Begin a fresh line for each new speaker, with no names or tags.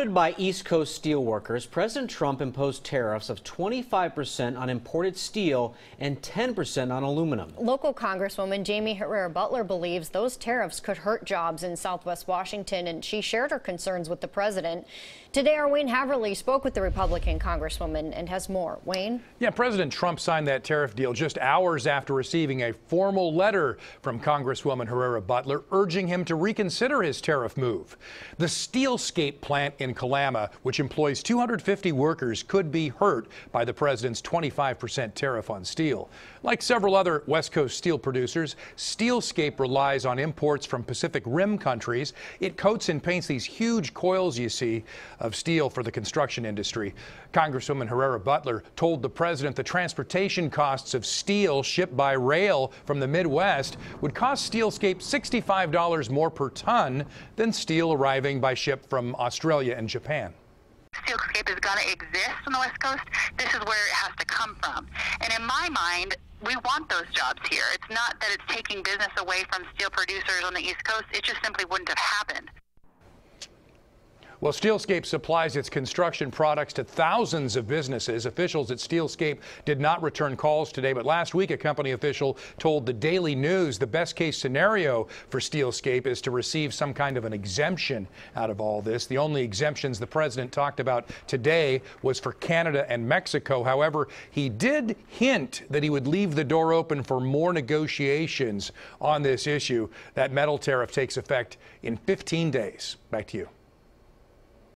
Supported by East Coast steelworkers, President Trump imposed tariffs of 25% on imported steel and 10% on aluminum.
Local Congresswoman Jaime Herrera Beutler believes those tariffs could hurt jobs in southwest Washington, and she shared her concerns with the president. Today, our Wayne Havrelly spoke with the Republican Congresswoman and has more. Wayne?
Yeah, President Trump signed that tariff deal just hours after receiving a formal letter from Congresswoman Herrera Beutler urging him to reconsider his tariff move. The Steelscape plant in Kalama, which employs 250 workers, could be hurt by the president's 25% tariff on steel. Like several other West Coast steel producers, Steelscape relies on imports from Pacific Rim countries. It coats and paints these huge coils you see of steel for the construction industry. Congresswoman Herrera Beutler told the president the transportation costs of steel shipped by rail from the Midwest would cost Steelscape $65 more per ton than steel arriving by ship from Australia and Japan.
Steelscape is going to exist on the West Coast. This is where it has to come from. And in my mind, we want those jobs here. It's not that it's taking business away from steel producers on the East Coast. It just simply wouldn't have happened.
Well, Steelscape supplies its construction products to thousands of businesses. Officials at Steelscape did not return calls today, but last week a company official told the Daily News the best case scenario for Steelscape is to receive some kind of an exemption out of all this. The only exemptions the president talked about today was for Canada and Mexico. However, he did hint that he would leave the door open for more negotiations on this issue. That metal tariff takes effect in 15 days. Back to you.